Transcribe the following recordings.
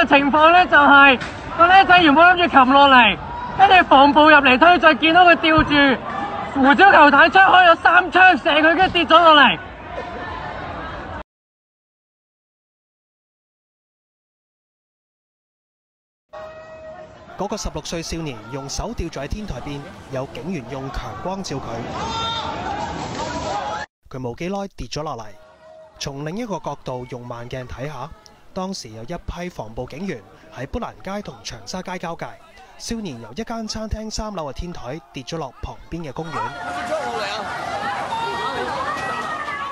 個情況咧就係、個僆仔原本諗住擒落嚟，跟住防暴入嚟推再，見到佢吊住胡椒球彈，槍開咗三槍射佢，跟住跌咗落嚟。嗰個十六歲少年用手吊住喺天台邊，有警員用強光照佢，佢冇幾耐跌咗落嚟。從另一個角度用慢鏡睇下，當時有一批防暴警員喺砵蘭街同長沙街交界，少年由一間餐廳三樓嘅天台跌咗落旁邊嘅公園。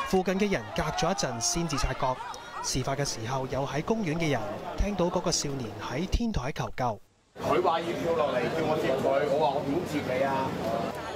附近嘅人隔咗一陣先至察覺，事發嘅時候有喺公園嘅人聽到嗰個少年喺天台求救。佢話要跳落嚟，叫我接佢，我話我點接你啊？